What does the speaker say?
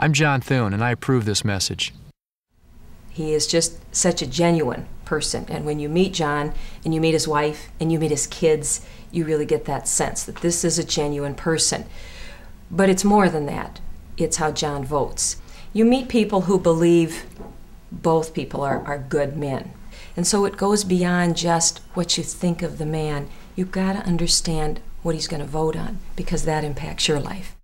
I'm John Thune, and I approve this message. He is just such a genuine person. And when you meet John and you meet his wife and you meet his kids, you really get that sense that this is a genuine person. But it's more than that, it's how John votes. You meet people who believe both people are, are good men. And so it goes beyond just what you think of the man. You've got to understand what he's going to vote on because that impacts your life.